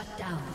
Shut down.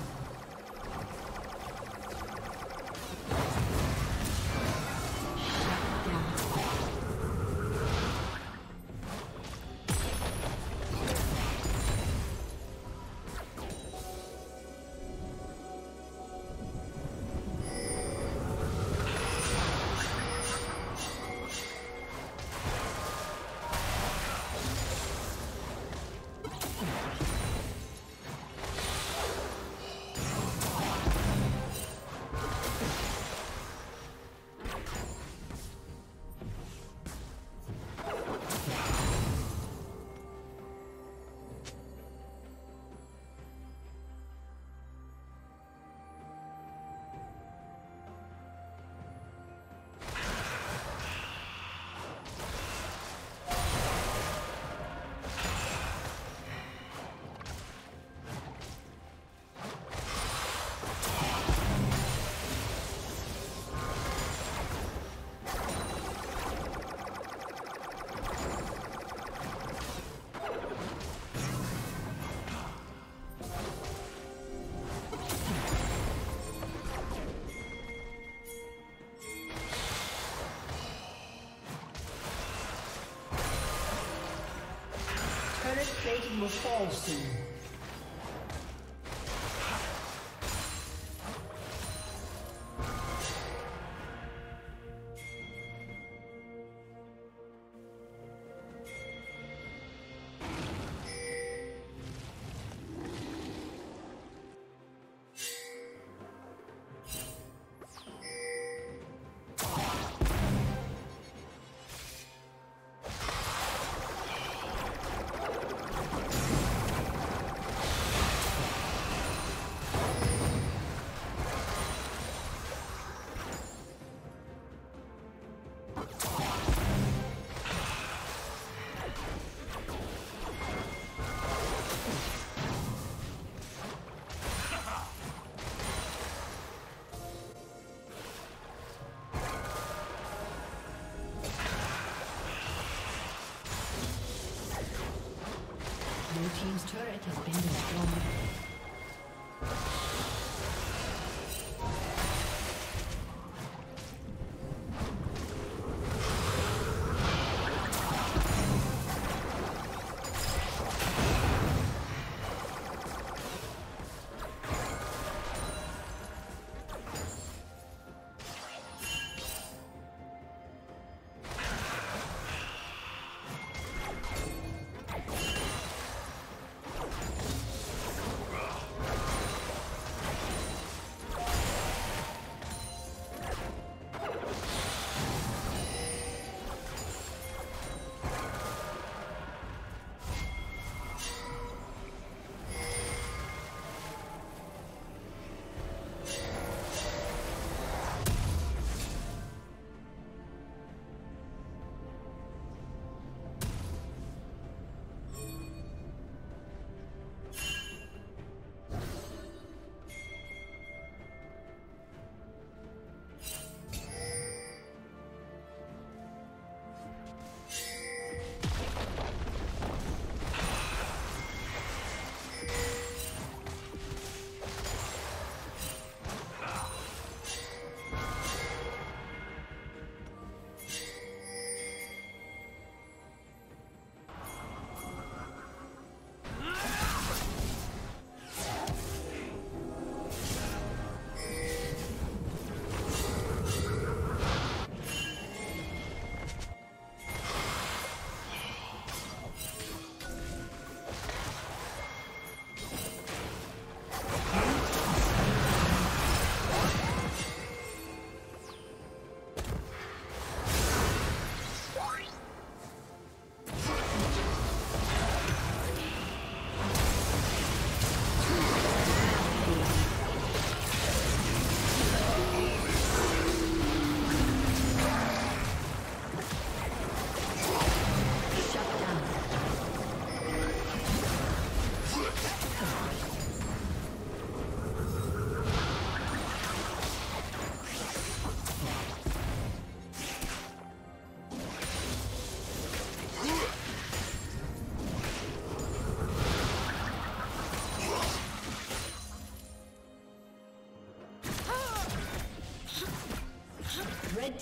mesmo falso.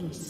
Killing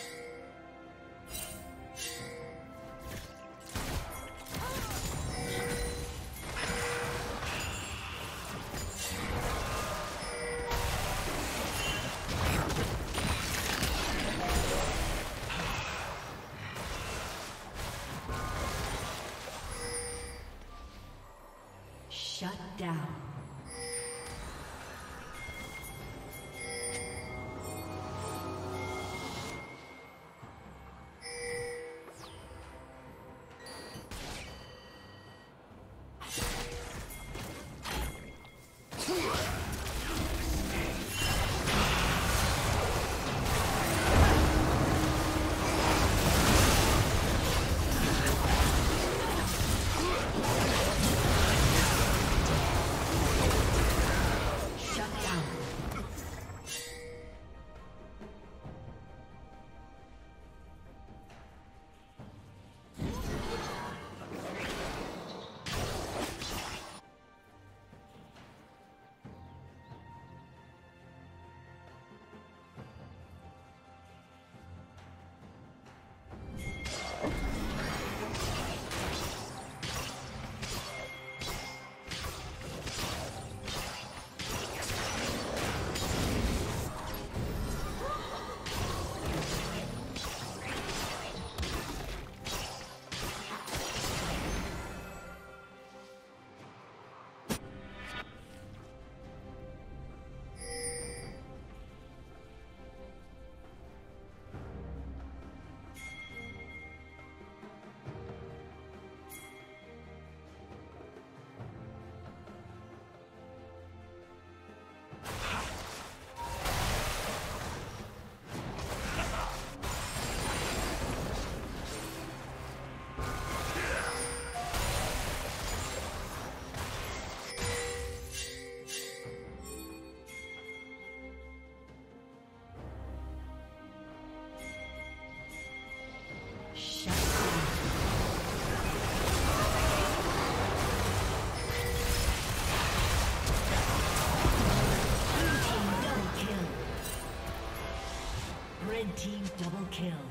Kill.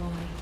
Destroyed.